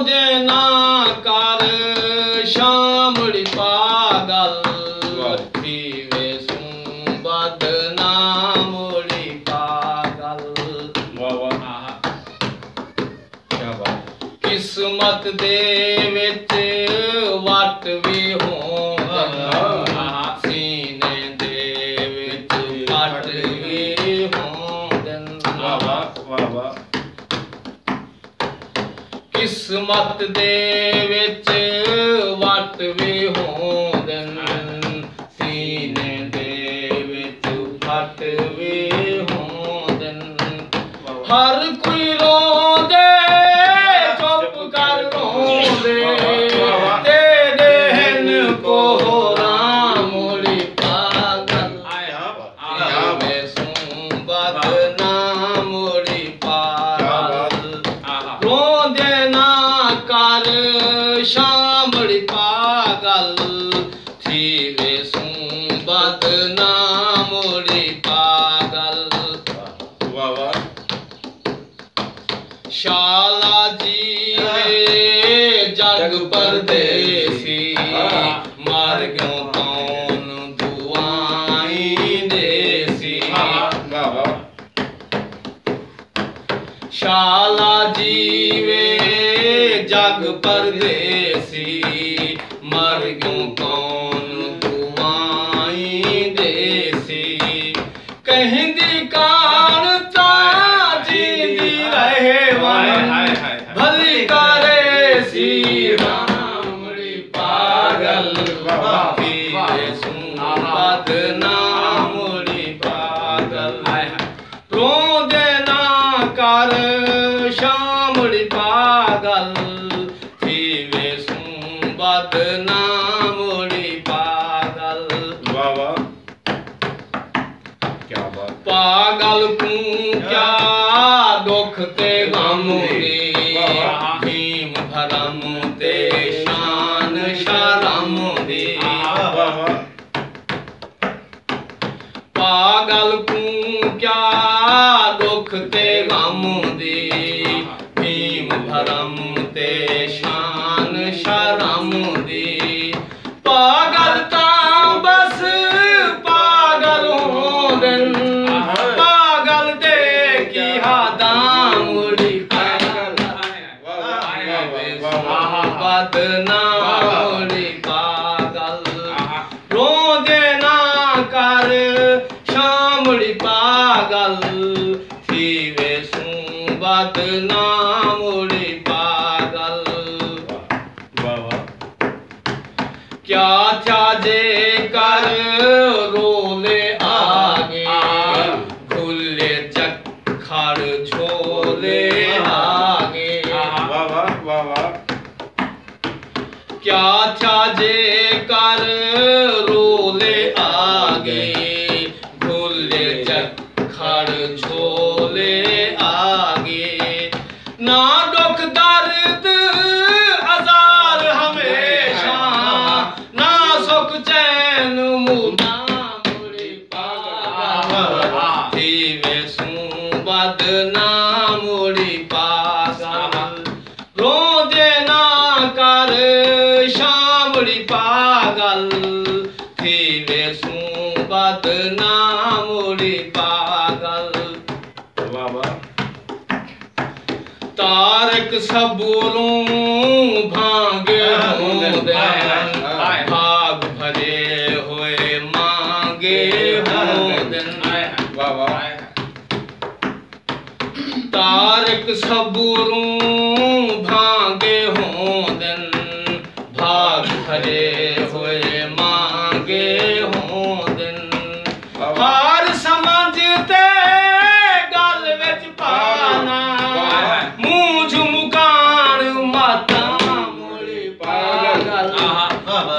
ਰੋਂਦੇ ਨਾ ਕਰ ਸ਼ਾਮੜੀ ਪਾਗਲ। ਪੀਵੇ ਸੂੰ ਪਾਗਲ। ਕੀ ਬਾਤ। ਕਿਸਮਤ ਦੇ ਵਿੱਚ ਵਟ ਵੀ ਕਿਸਮਤ ਦੇ ਵਿੱਚ ਵਟ ਵੀ ਹੋਣ ਸੀਨੇ ਦੇ ਵਿੱਚ ਫਟ ਵੀ ਹੋਣ ਹਰ ਕੋਈ ਰੋਂਦੇ ਚੁੱਪ ਕਰ ਰੋਂਦੇ ਤੇ ਦੇਹਨ ਕੋ ਰਾਮੁਲੀ ਪਾਗਲ ਆਇਆ ਮੈਂ ਸੂੰ ਬਦਨਾਮੁਲੀ ਥੀਵੇ ਸੂੰ ਪਾਗਲ। ਵਾਹ ਸ਼ਾਲਾ ਜੀਵੇ ਜਗ ਪਰਦੇਸੀ। ਮਰ ਗਿਓ ਕੌਣ ਦੁਆਈ ਦੇਸੀ। ਵਾਹ ਵਾਹ ਸ਼ਾਲਾ ਜੀਵੇ ਜਗ ਪਰਦੇਸੀ। ਕੀ ਪਾਗਲ। ਤੂੰ ਕਿਆ ਦੁੱਖ ਤੇ ਗਮ ਦੀ ਭੀਮ ਭਰਮ ਤੇ ਸ਼ਾਨ ਸ਼ਰਮ ਦੀ ਪਾਗਲ ਤੂੰ ਕਿਆ ਦੁੱਖ ਤੇ ਗਮ ਦੀ? ਭੀਮ ਭਰਮ ਤੇ ਸ਼ਾਨ ਸ਼ਰਮ ਦੀ। ਪਾਗਲ ਤਾਂ ਬਸ ਪਾਗਲ ਹੋਂਦੇ ਪਾਗਲ ਦੇ ਕੀ ਹਾਦਾਂ ਮੁੜੀ ਪਾਗਲ ਬਦਨਾਮੜੀ ਬਦਨਾਮੜੀ ਪਾਗਲ। ਕਿਆ ਚਾਜੇ ਕਰ ਰੋਲੇ ਆਗੇ। ਖੁੱਲੇ ਚੱਖੜ ਝੋਲੇ ਆਗੇ। ਕਿਆ ਚਾਜੇ ਕਰ ਰੋਲੇ ਆਗੇ। ਖੁੱਲੇ ਚੱਖੜ ਝੋਲੇ ਸੁਖ ਚੈਨ ਮੁਦਾ ਮੁੜੀ ਪਾਗਲ। ਥੀਵੇ ਸੂੰ ਬਦਨਾਮੁੜੀ ਪਾਗਲ। ਰੋਂਦੇ ਨਾ ਕਰ ਸ਼ਾਮੜੀ ਪਾਗਲ। ਥੀਵੇ ਸੂੰ ਬਦਨਾਮੁੜੀ ਪਾਗਲ। ਤਾਰਕ ਸਬੂਲੋਂ ਨਾਨਕ ਸਬੂਰੂ ਭਾਂਗੇ ਹੋਂਦਨ। ਭਾਗ ਹਰੇ ਹੋਏ ਮੰਗੇ ਹੋਂਦਨ। ਹਾਰ ਸਮਝ ਤੇ ਗੱਲ ਵਿੱਚ ਪਾਣਾ। ਮੂੰਹ ਝੁਮਕਾਣ ਮਾਤਾ ਮੋਲੀ ਪਾਗਲ।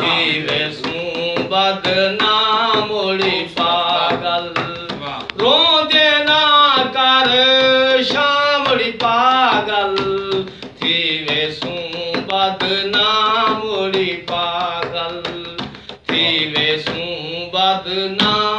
ਜੀਵੇ ਸੂ ਬਦਨਾ ਮੋਲੀ ਪਾਗਲ। ਰੋਂਦੇ ਨਾ ਕਰ ભોલી પાગલ થી વેસું બદના